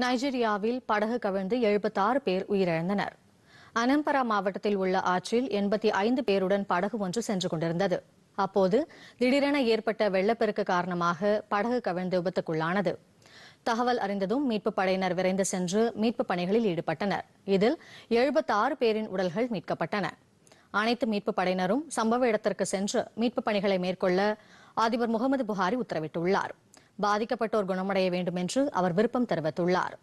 நைஜீரியாவில் படகு கவிழ்ந்து எழுபத்தாறு பேர் உயிரிழந்தனர். அனம்பரா மாவட்டத்தில் உள்ள ஆற்றில் எண்பத்தி ஐந்து பேருடன் படகு ஒன்று சென்று கொண்டிருந்தது. அப்போது திடீரென ஏற்பட்ட வெள்ளப்பெருக்கு காரணமாக படகு கவிழ்ந்து விபத்துக்குள்ளானது. தகவல் அறிந்ததும் மீட்புப் படையினர் விரைந்து சென்று மீட்புப் பணிகளில் ஈடுபட்டனர். இதில் எழுபத்தாறு பேரின் உடல்கள் மீட்கப்பட்டன. அனைத்து மீட்புப் படையினரும் சம்பவ இடத்திற்கு சென்று மீட்புப் பணிகளை மேற்கொள்ள அதிபர் முகமது புகாரி உத்தரவிட்டுள்ளார். பாதிக்கப்பட்டோர் குணமடைய வேண்டும் என்று அவர் விருப்பம் தெரிவித்துள்ளார்.